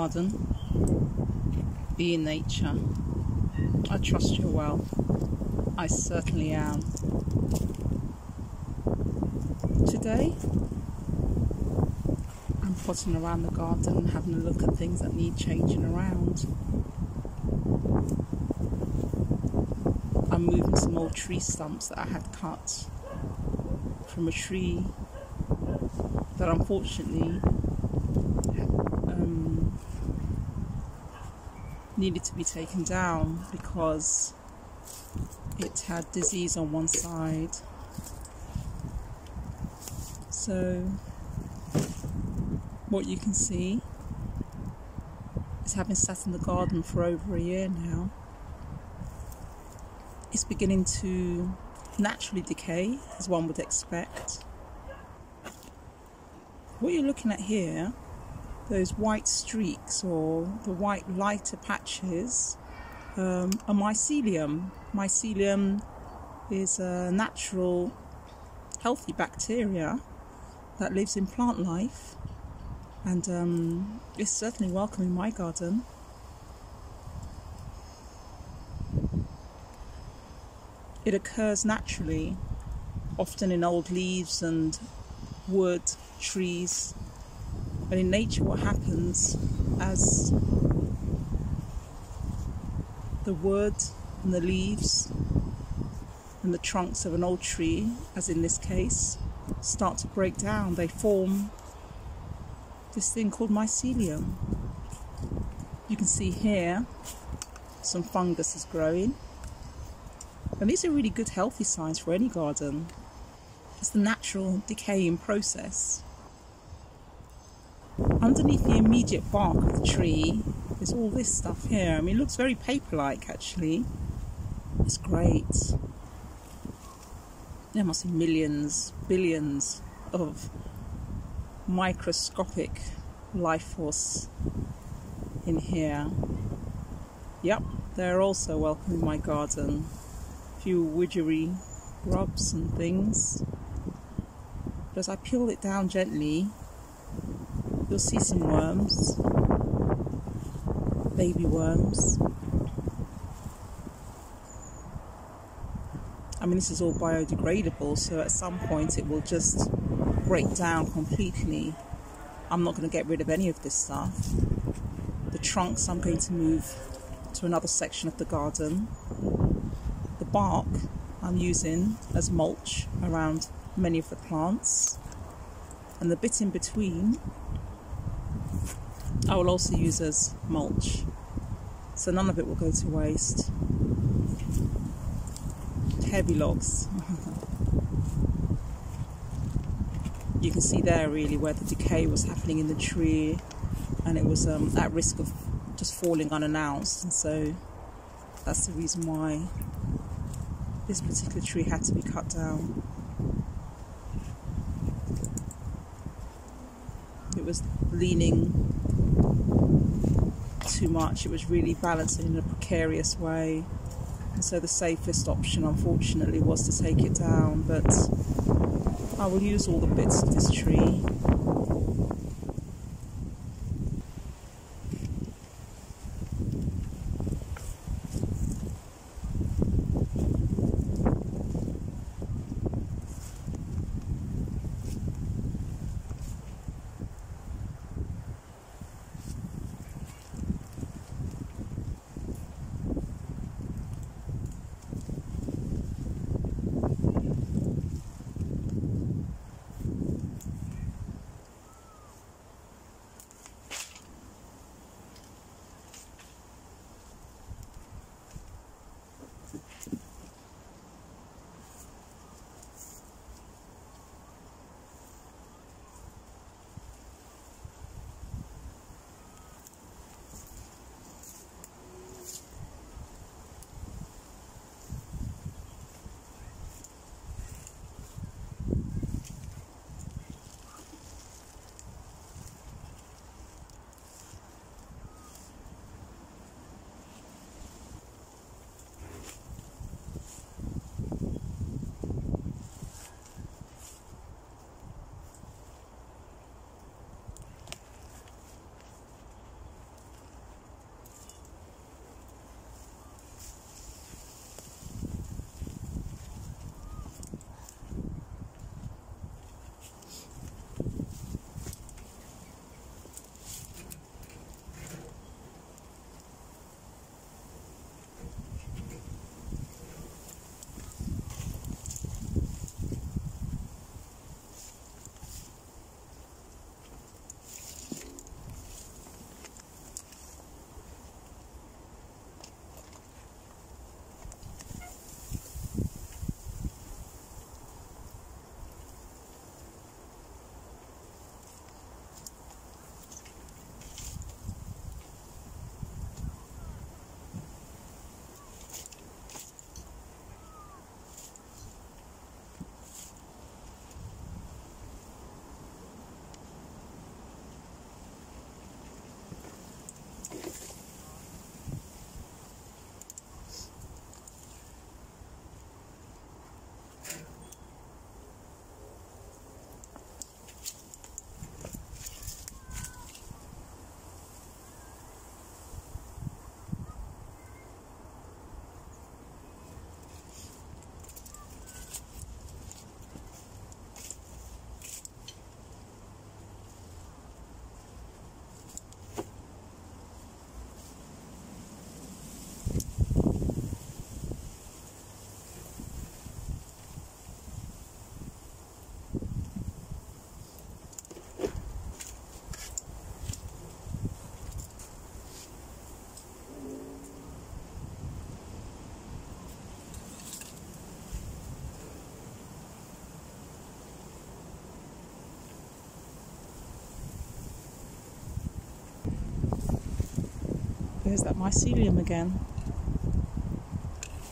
garden. Bee in nature. I trust you're well. I certainly am. Today, I'm potting around the garden and having a look at things that need changing around. I'm moving some old tree stumps that I had cut from a tree that unfortunately needed to be taken down because it had disease on one side. So, what you can see is having sat in the garden for over a year now, it's beginning to naturally decay, as one would expect. What you're looking at here, those white streaks or the white lighter patches, um, are mycelium. Mycelium is a natural, healthy bacteria that lives in plant life and um, is certainly welcome in my garden. It occurs naturally, often in old leaves and wood, trees. But in nature, what happens as the wood and the leaves and the trunks of an old tree, as in this case, start to break down, they form this thing called mycelium. You can see here some fungus is growing. And these are really good healthy signs for any garden. It's the natural decaying process. Underneath the immediate bark of the tree is all this stuff here. I mean, it looks very paper-like actually. It's great. There must be millions, billions of microscopic life force in here. Yep, they're also welcome in my garden A few widgery grubs and things. But as I peel it down gently, you'll see some worms, baby worms. I mean, this is all biodegradable, so at some point it will just break down completely. I'm not going to get rid of any of this stuff. The trunks I'm going to move to another section of the garden The bark I'm using as mulch around many of the plants and the bit in between I will also use as mulch. So none of it will go to waste. Heavy logs. You can see there really where the decay was happening in the tree and it was um, at risk of just falling unannounced. And so that's the reason why this particular tree had to be cut down. It was leaning too much, it was really balancing in a precarious way. And so the safest option, unfortunately, was to take it down. But I will use all the bits of this tree there's that mycelium again.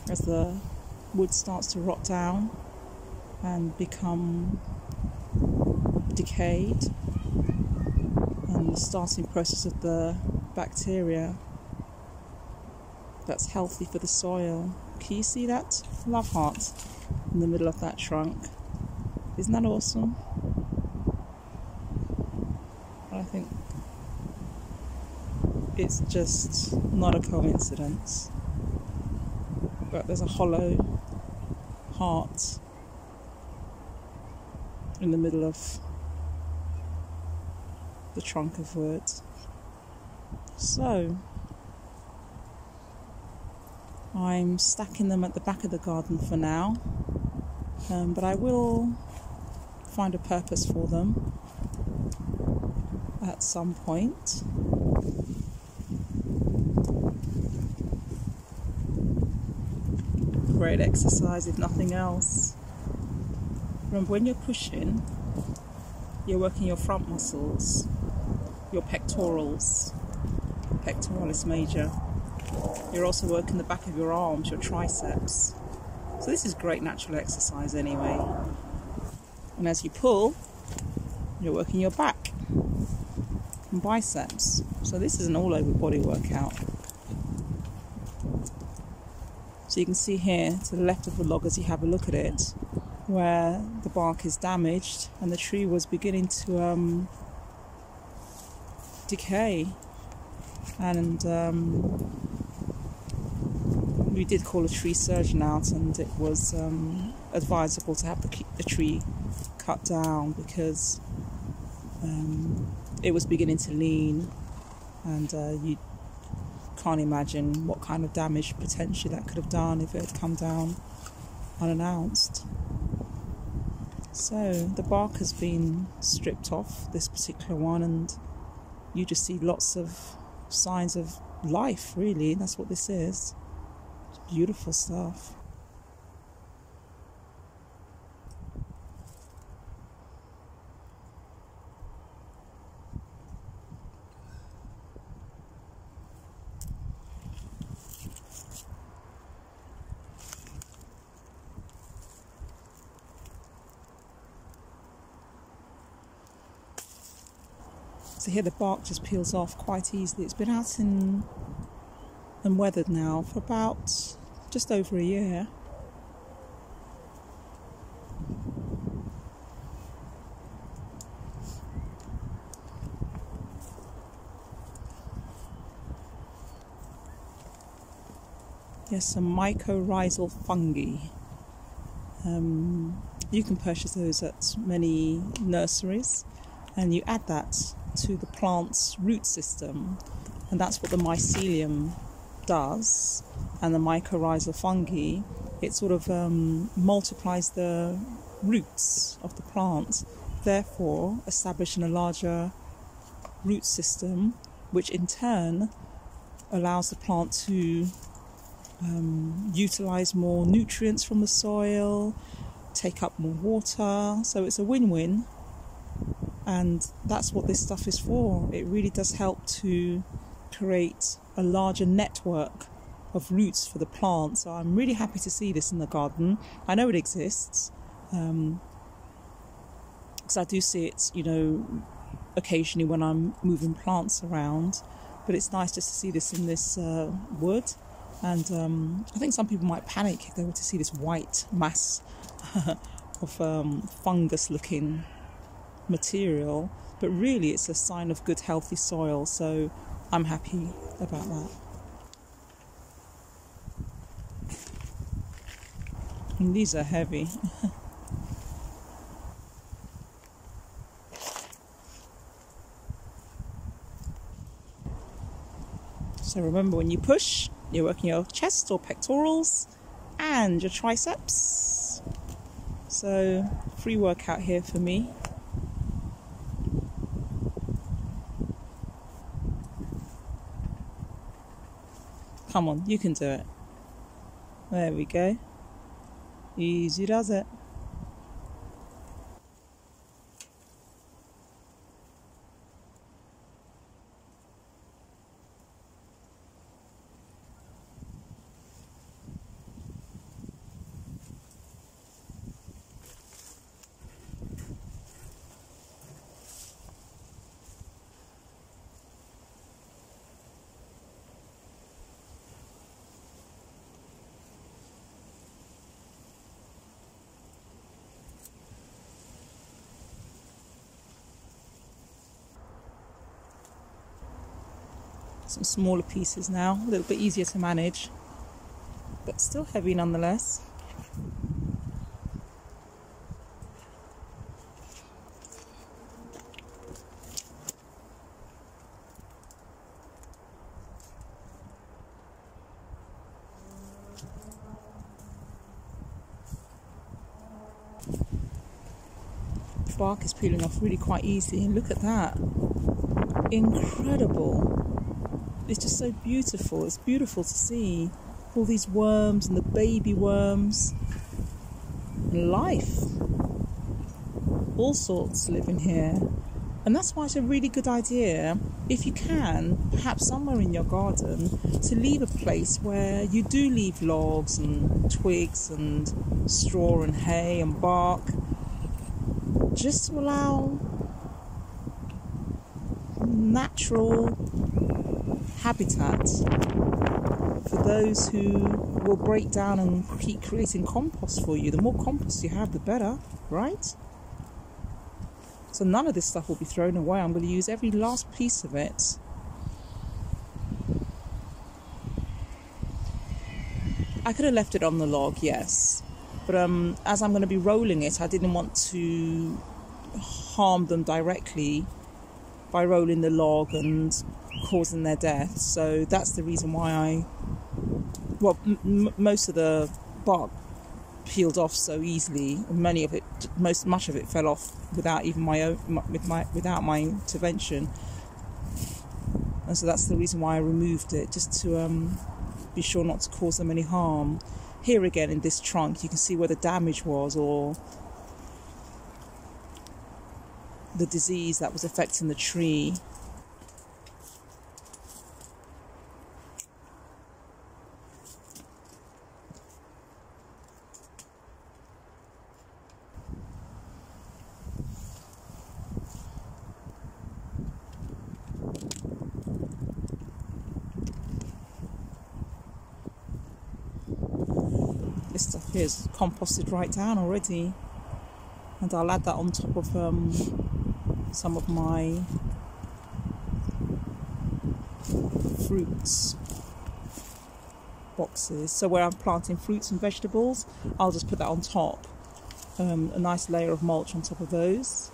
As the wood starts to rot down and become decayed, and the starting process of the bacteria that's healthy for the soil. Can you see that love heart in the middle of that trunk? Isn't that awesome? I think it's just not a coincidence. But there's a hollow heart in the middle of the trunk of wood. So, I'm stacking them at the back of the garden for now, um, but I will find a purpose for them at some point. Great exercise, if nothing else. Remember, when you're pushing, you're working your front muscles, your pectorals, pectoralis major. You're also working the back of your arms, your triceps. So, this is great natural exercise anyway. And as you pull, you're working your back and biceps. So, this is an all over body workout. You can see here to the left of the log as you have a look at it where the bark is damaged and the tree was beginning to um, decay. And um, we did call a tree surgeon out, and it was um, advisable to have the, the, tree cut down because um, it was beginning to lean, and uh, you can't imagine what kind of damage potentially that could have done if it had come down unannounced. So the bark has been stripped off this particular one, and you just see lots of signs of life, really. That's what this is. It's beautiful stuff. Here the bark just peels off quite easily. It's been out in and weathered now for about just over a year. Yes, some mycorrhizal fungi. Um, you can purchase those at many nurseries, and you add that to the plant's root system, and that's what the mycelium does. And the mycorrhizal fungi, it sort of um, multiplies the roots of the plant, therefore establishing a larger root system, which in turn allows the plant to um, utilize more nutrients from the soil, take up more water. So it's a win win and that's what this stuff is for. It really does help to create a larger network of roots for the plant. So I'm really happy to see this in the garden. I know it exists because um, I do see it, you know, occasionally when I'm moving plants around. But it's nice just to see this in this uh, wood. And um, I think some people might panic if they were to see this white mass of um, fungus looking material, but really it's a sign of good, healthy soil. So I'm happy about that. And these are heavy. so remember when you push, you're working your chest or pectorals and your triceps. So, free workout here for me. Come on, you can do it. There we go. Easy does it. Some smaller pieces now, a little bit easier to manage, but still heavy nonetheless. bark is peeling off really quite easily and look at that incredible it's just so beautiful. It's beautiful to see all these worms and the baby worms. And life. All sorts live in here. And that's why it's a really good idea if you can perhaps somewhere in your garden to leave a place where you do leave logs and twigs and straw and hay and bark. Just to allow natural habitat for those who will break down and keep creating compost for you. The more compost you have, the better, right? So none of this stuff will be thrown away. I'm going to use every last piece of it. I could have left it on the log, yes. But um, as I'm going to be rolling it, I didn't want to harm them directly by rolling the log and causing their death. So that's the reason why I, well, m- most of the bark peeled off so easily. Many of it, most much of it, fell off without even my own, with my without my intervention. And so that's the reason why I removed it, just to um, be sure not to cause them any harm. Here again in this trunk, you can see where the damage was, or the disease that was affecting the tree. This stuff here is composted right down already and I'll add that on top of um, some of my fruits boxes. So where I'm planting fruits and vegetables, I'll just put that on top. Um, a nice layer of mulch on top of those.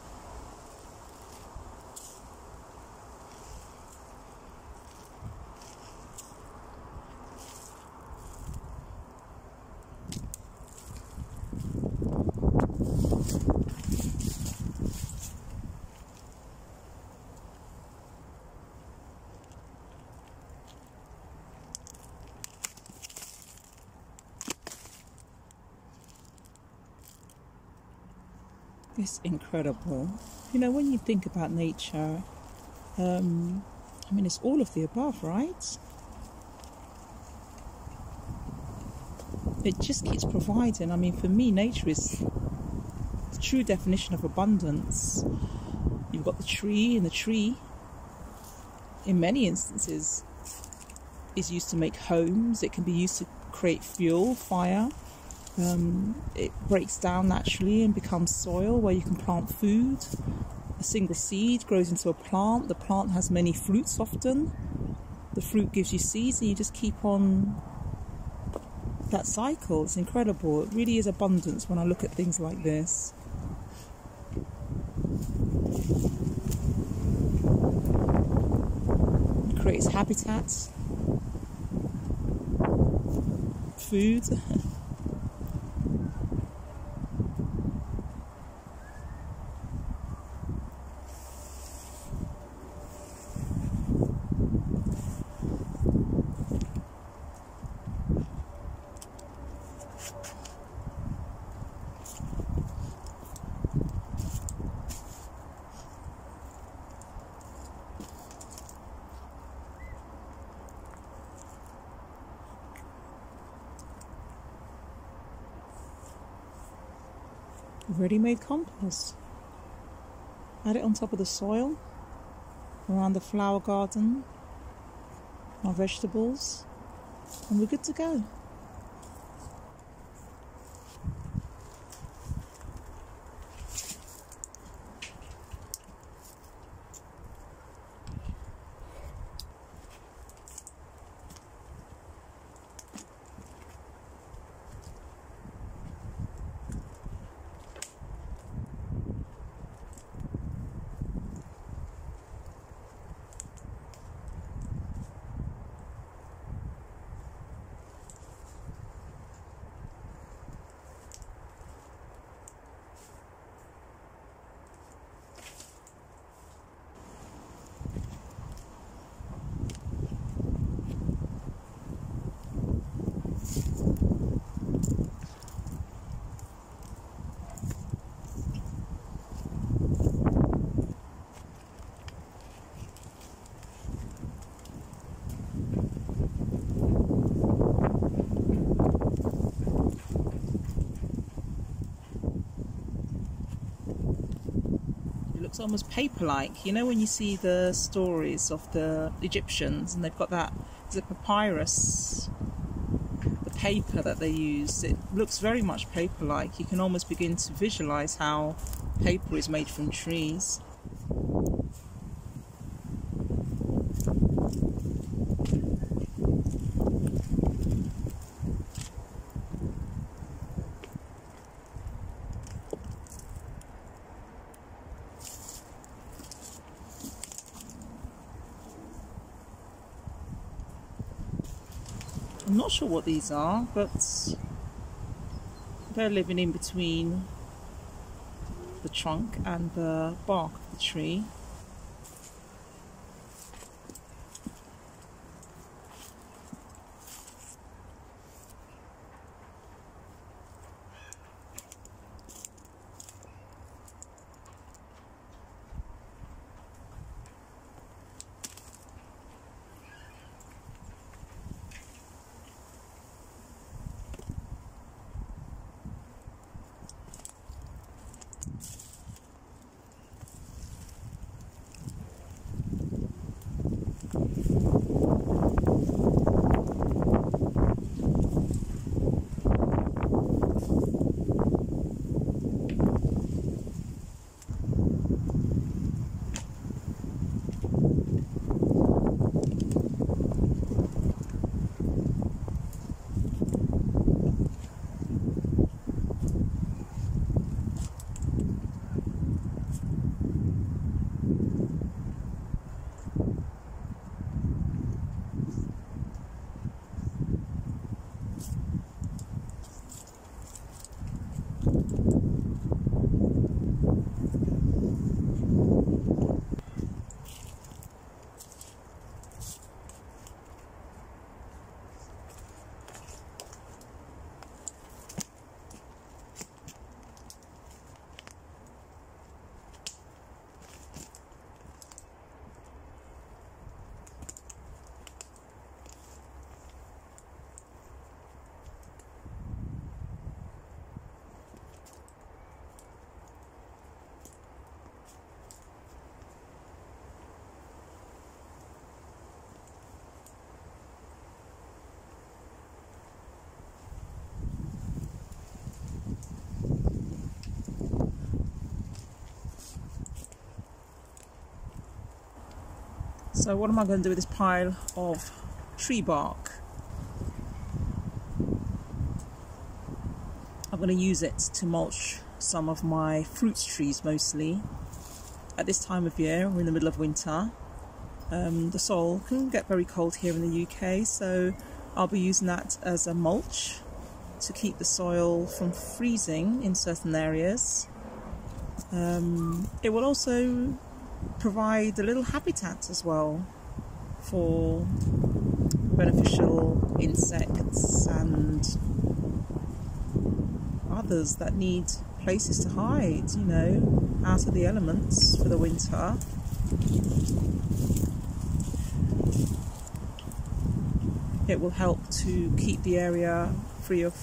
It's incredible. You know, when you think about nature, um, I mean, it's all of the above, right? It just keeps providing. I mean, for me, nature is the true definition of abundance. You've got the tree, and the tree, in many instances, is used to make homes. It can be used to create fuel, fire. Um, it breaks down naturally and becomes soil where you can plant food. A single seed grows into a plant. The plant has many fruits often. The fruit gives you seeds, and you just keep on that cycle. It's incredible. It really is abundance when I look at things like this. It creates habitats, food. ready made compost. Add it on top of the soil, around the flower garden, our vegetables, and we're good to go. Looks almost paper-like. You know when you see the stories of the Egyptians and they've got that is it papyrus, the paper that they use. It looks very much paper-like. You can almost begin to visualize how paper is made from trees. Sure what these are, but they're living in between the trunk and the bark of the tree. So what am I going to do with this pile of tree bark? I'm going to use it to mulch some of my fruit trees mostly. At this time of year, we're in the middle of winter. Um, the soil can get very cold here in the UK, so I'll be using that as a mulch to keep the soil from freezing in certain areas. Um, it will also provide a little habitat as well for beneficial insects and others that need places to hide, you know, out of the elements for the winter. It will help to keep the area free of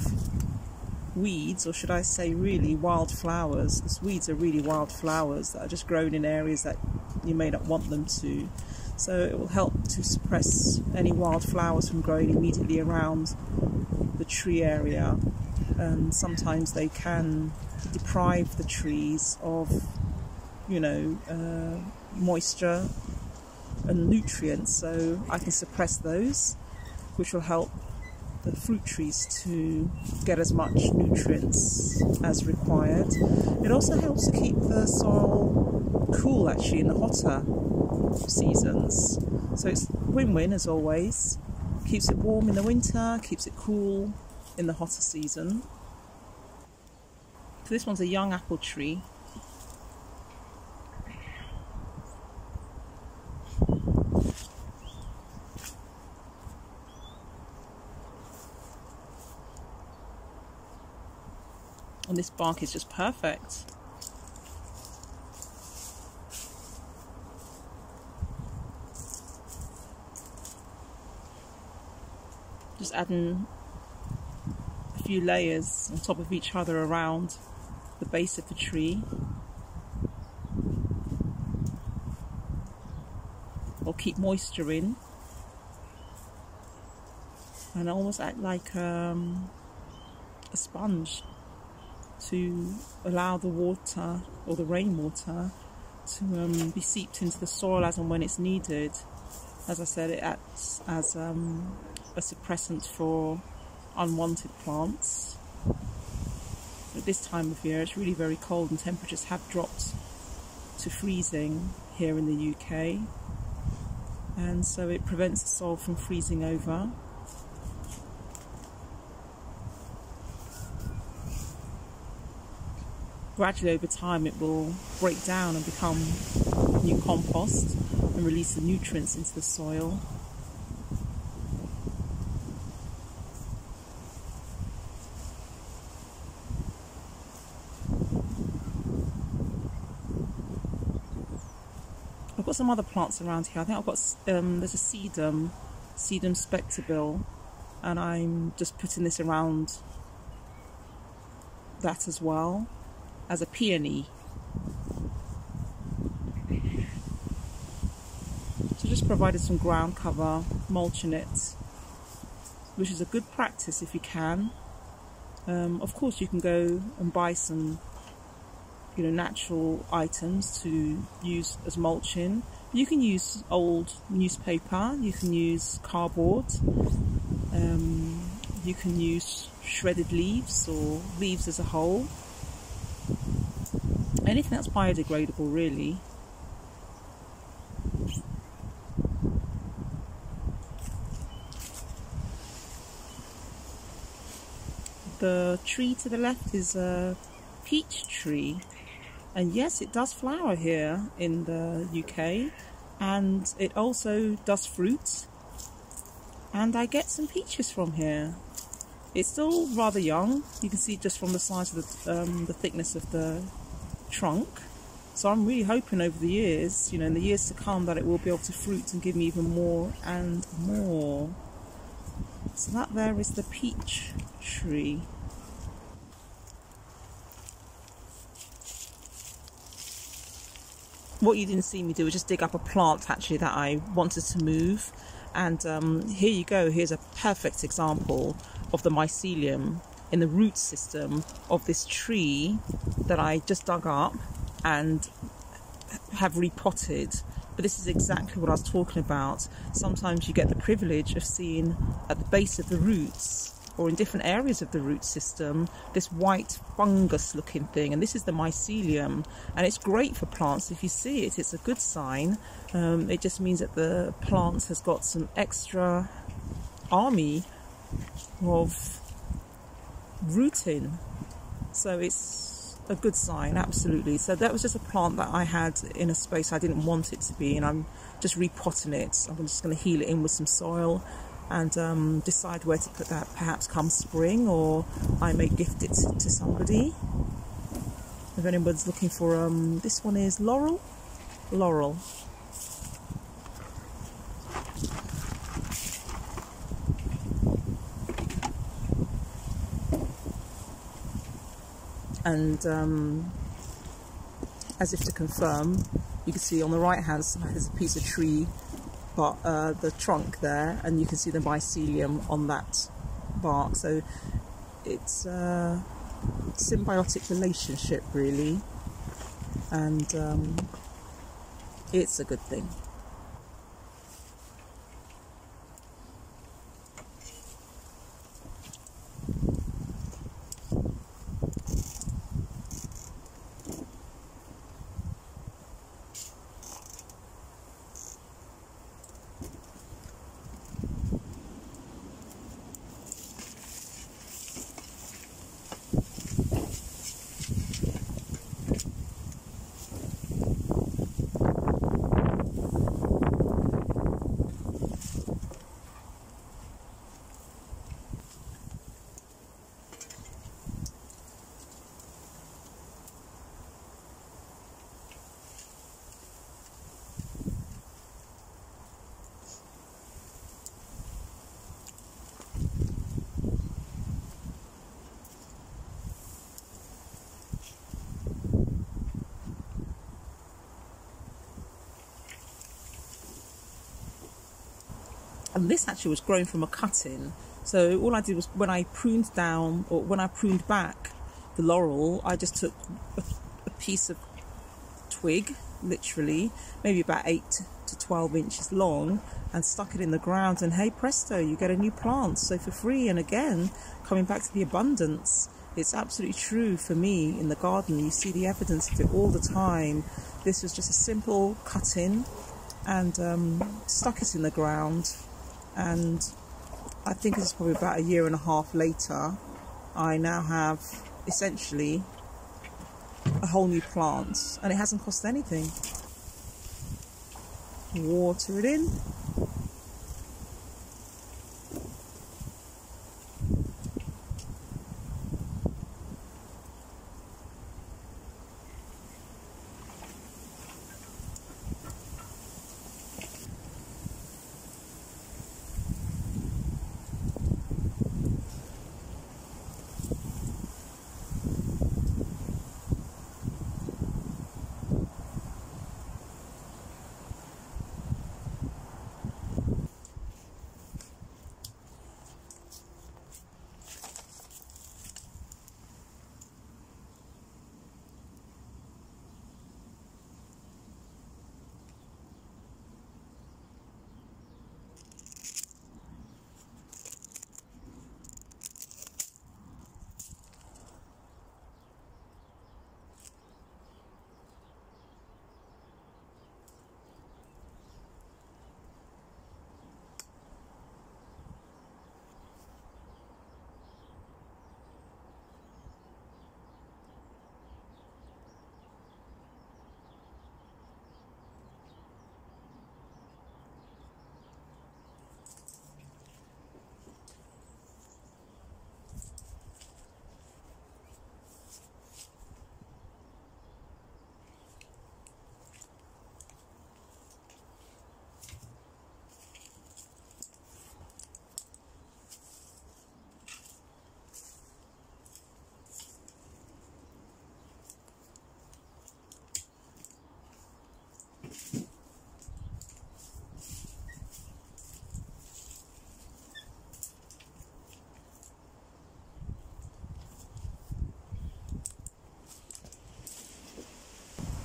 weeds, or should I say, really wildflowers. Because weeds are really wildflowers that are just grown in areas that you may not want them to. So it will help to suppress any wildflowers from growing immediately around the tree area. And sometimes they can deprive the trees of, you know, uh, moisture and nutrients. So I can suppress those, which will help the fruit trees to get as much nutrients as required. It also helps to keep the soil cool actually in the hotter seasons. So it's win-win as always. Keeps it warm in the winter, keeps it cool in the hotter season. So this one's a young apple tree and this bark is just perfect. Just adding a few layers on top of each other around the base of the tree. or keep moisture in and almost act like um, a sponge to allow the water or the rainwater to um, be seeped into the soil as and when it's needed. As I said, it acts as um, a suppressant for unwanted plants. At this time of year, it's really very cold and temperatures have dropped to freezing here in the UK, and so it prevents the soil from freezing over. gradually over time it will break down and become new compost and release the nutrients into the soil. Some other plants around here. I think I've got um, there's a sedum, sedum spectabil, and I'm just putting this around that as well as a peony. So just provided some ground cover, mulching it, which is a good practice if you can. Um, of course, you can go and buy some, you know, natural items to use as mulching. You can use old newspaper. You can use cardboard. Um, you can use shredded leaves or leaves as a whole anything that's biodegradable really the tree to the left is a peach tree and yes it does flower here in the UK and it also does fruit and I get some peaches from here it's still rather young you can see just from the size of the, um, the thickness of the trunk. So I'm really hoping over the years, you know, in the years to come, that it will be able to fruit and give me even more and more. So that there is the peach tree. What you didn't see me do was just dig up a plant actually that I wanted to move. And um, here you go, here's a perfect example of the mycelium in the root system of this tree that I just dug up and have repotted. But this is exactly what I was talking about. Sometimes you get the privilege of seeing at the base of the roots or in different areas of the root system this white fungus looking thing and this is the mycelium and it's great for plants if you see it it's a good sign um, it just means that the plant has got some extra army of rooting. So it's a good sign, absolutely. So that was just a plant that I had in a space I didn't want it to be, and I'm just repotting it. I'm just going to heel it in with some soil and um, decide where to put that perhaps come spring, or I may gift it to somebody. If anyone's looking for um, this one is laurel, laurel. and um, as if to confirm, you can see on the right hand side there's a piece of tree, but uh, the trunk there, and you can see the mycelium on that bark. So it's a symbiotic relationship, really, and um, it's a good thing. And this actually was growing from a cutting. So all I did was when I pruned down or when I pruned back the laurel, I just took a, a piece of twig, literally, maybe about eight to 12 inches long, and stuck it in the ground. And hey presto, you get a new plant. So for free. And again, coming back to the abundance, it's absolutely true for me in the garden. You see the evidence of it all the time. This was just a simple cutting and um, stuck it in the ground. And I think it's probably about a year and a half later, I now have essentially a whole new plant and it hasn't cost anything. Water it in.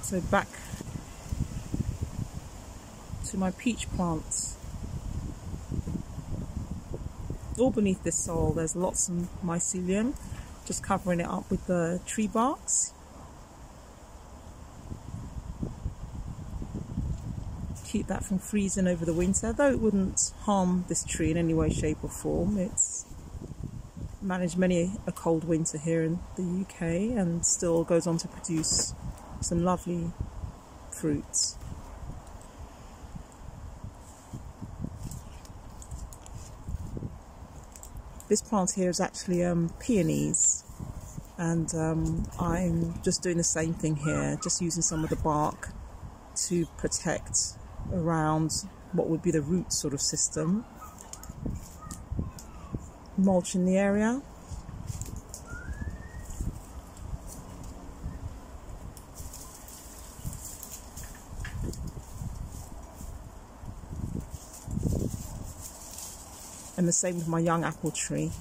So back to my peach plants. All beneath this soil there's lots of mycelium, just covering it up with the tree barks. Keep that from freezing over the winter, though it wouldn't harm this tree in any way, shape or form. It's managed many a cold winter here in the UK and still goes on to produce some lovely fruits. This plant here is actually um, peonies and um, I'm just doing the same thing here, just using some of the bark to protect around what would be the root sort of system. Mulching the area same with my young apple tree.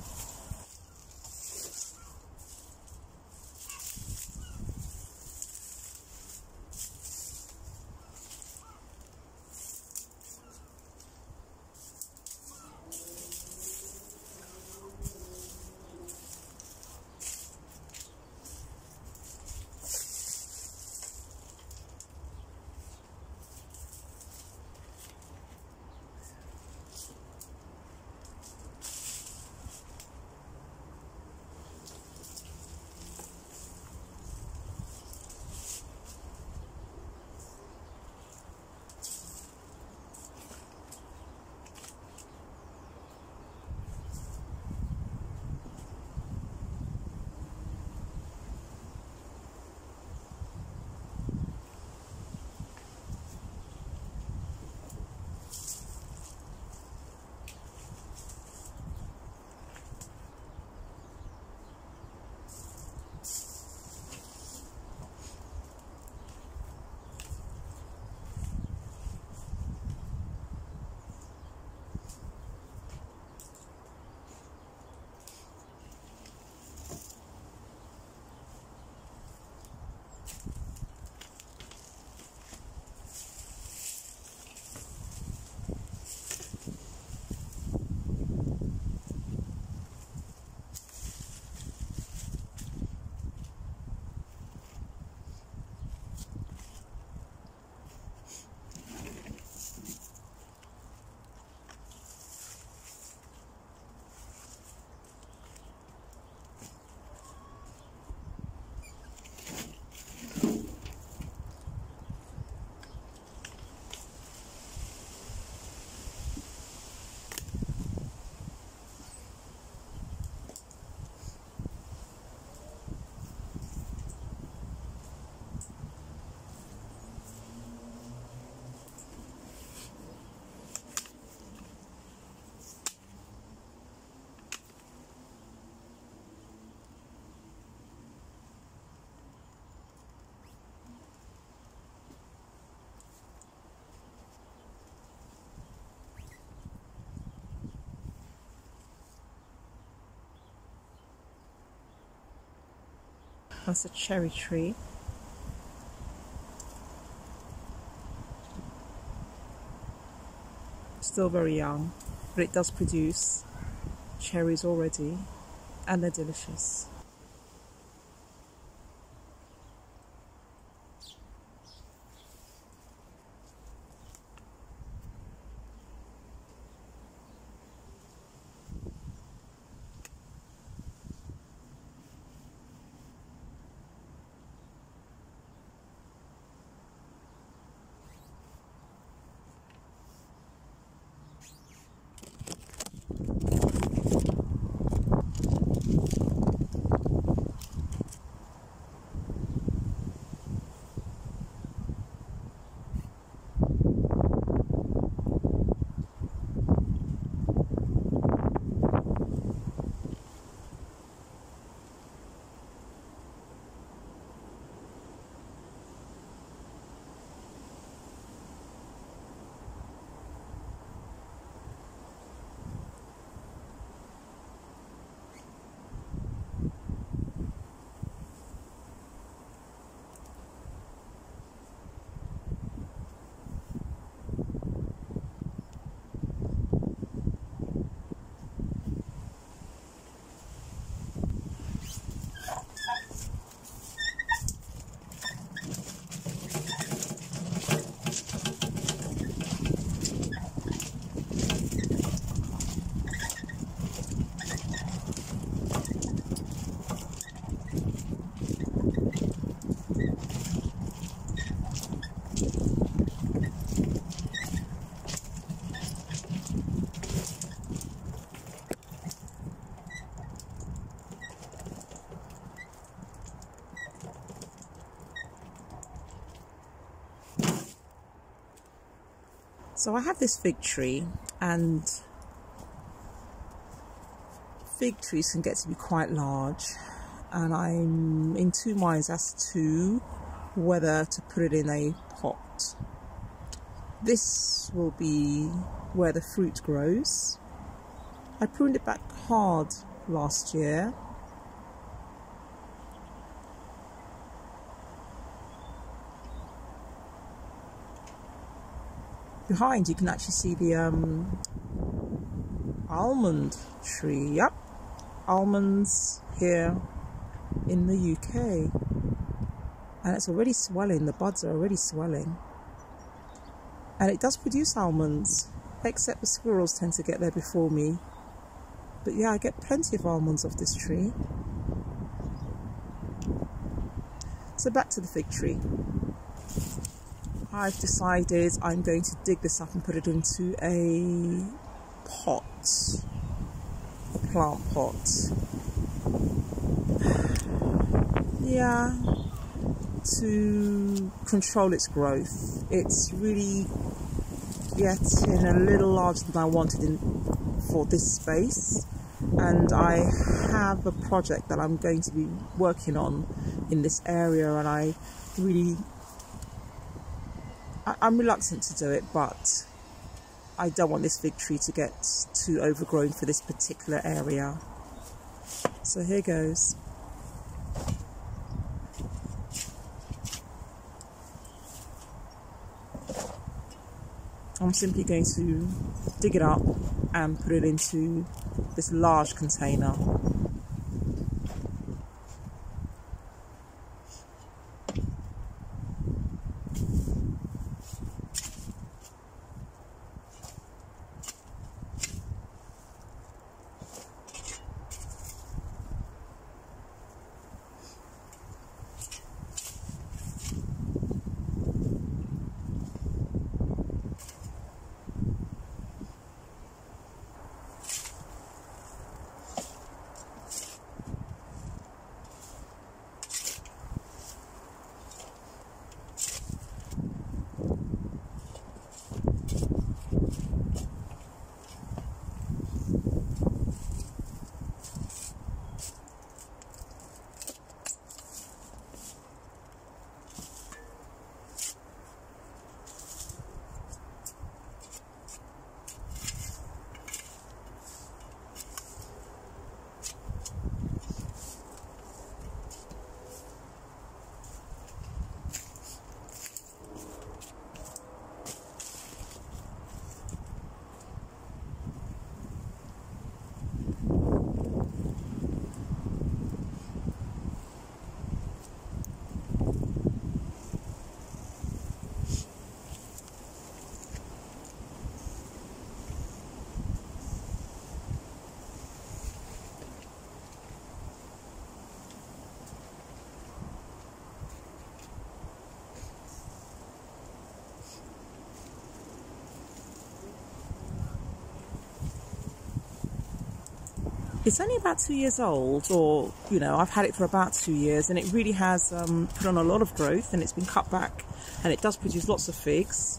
That's a cherry tree. Still very young, but it does produce cherries already and they're delicious. So I have this fig tree, and fig trees can get to be quite large, and I'm in two minds as to whether to put it in a pot. This will be where the fruit grows. I pruned it back hard last year behind you can actually see the um, almond tree. Yep, almonds here in the UK. And it's already swelling, the buds are already swelling. And it does produce almonds, except the squirrels tend to get there before me. But yeah, I get plenty of almonds off this tree. So back to the fig tree. I've decided I'm going to dig this up and put it into a pot, a plant pot. Yeah, to control its growth. It's really getting a little larger than I wanted in, for this space and I have a project that I'm going to be working on in this area and I really I'm reluctant to do it, but I don't want this fig tree to get too overgrown for this particular area. So here goes. I'm simply going to dig it up and put it into this large container It's only about two years old, or you know, I've had it for about two years, and it really has um, put on a lot of growth, and it's been cut back, and it does produce lots of figs.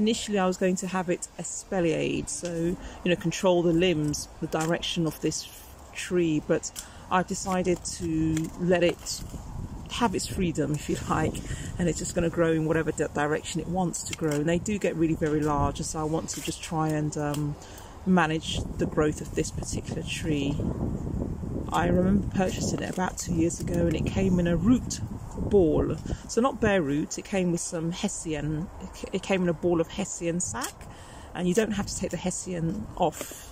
Initially I was going to have it espaliered, so you know control the limbs, the direction of this tree, but I've decided to let it have its freedom, if you like, and it's just going to grow in whatever direction it wants to grow. And they do get really very large, so I want to just try and um, manage the growth of this particular tree. I remember purchasing it about two years ago, and it came in a root ball. So not bare root, it came with some hessian. It came in a ball of hessian sack, and you don't have to take the hessian off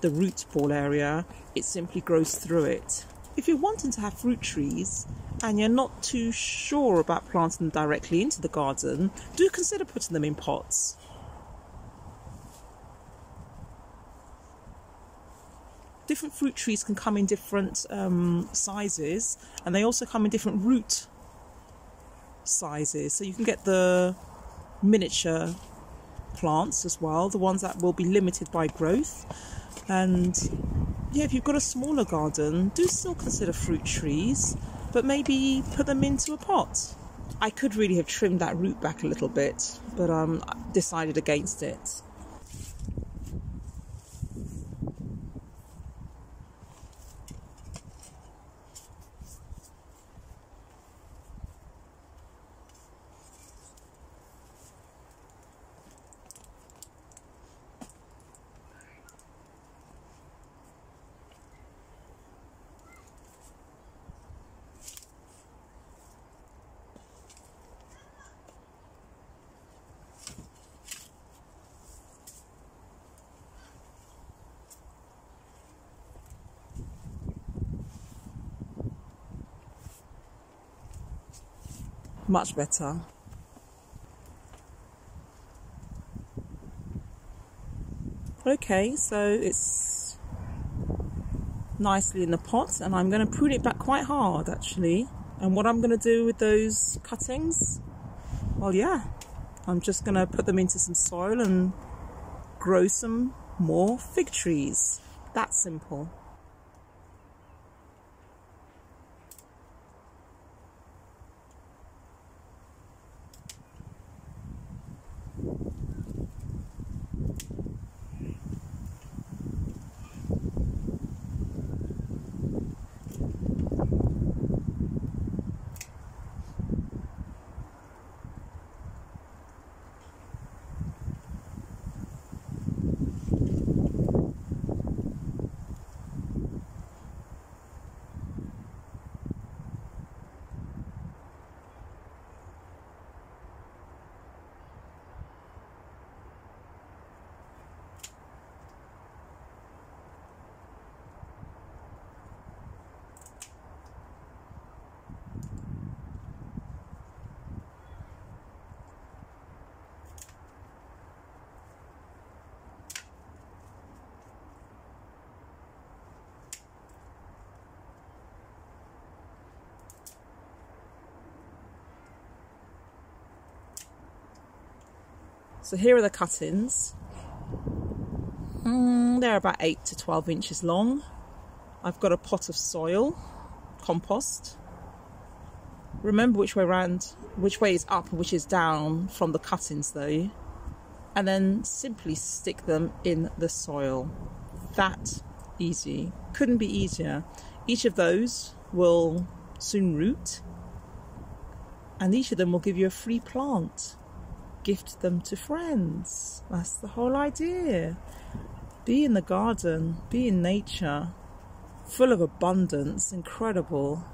the root ball area. It simply grows through it. If you're wanting to have fruit trees and you're not too sure about planting them directly into the garden, do consider putting them in pots. different fruit trees can come in different um, sizes and they also come in different root sizes. So you can get the miniature plants as well, the ones that will be limited by growth. And yeah, if you've got a smaller garden, do still consider fruit trees, but maybe put them into a pot. I could really have trimmed that root back a little bit, but um, decided against it. Much better. Okay, so it's nicely in the pot and I'm going to prune it back quite hard actually. And what I'm going to do with those cuttings, well yeah, I'm just going to put them into some soil and grow some more fig trees. That simple. So here are the cuttings. Mm, they're about 8 to 12 inches long. I've got a pot of soil, compost. Remember which way around, which way is up and which is down from the cuttings though. And then simply stick them in the soil. That easy. Couldn't be easier. Each of those will soon root and each of them will give you a free plant gift them to friends. That's the whole idea. Be in the garden, be in nature, full of abundance, incredible.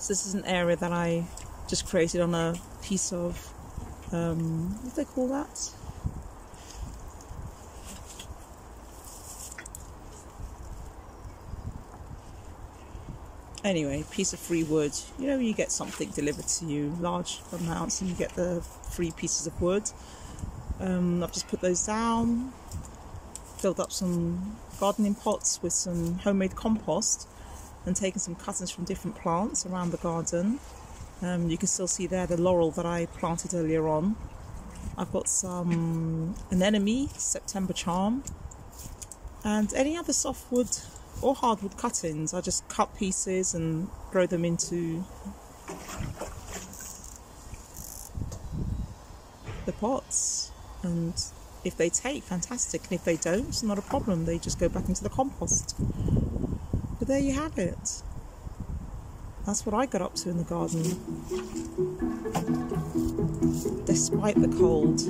So this is an area that I just created on a piece of um, what do they call that? Anyway, piece of free wood. You know, you get something delivered to you, large amounts, and you get the free pieces of wood. Um, I've just put those down, filled up some gardening pots with some homemade compost, and taken some cuttings from different plants around the garden. Um, you can still see there the laurel that I planted earlier on. I've got some anemone, September charm, and any other softwood or hardwood cuttings. I just cut pieces and throw them into the pots. And if they take, fantastic. And if they don't, it's not a problem. They just go back into the compost. There you have it. That's what I got up to in the garden. Despite the cold.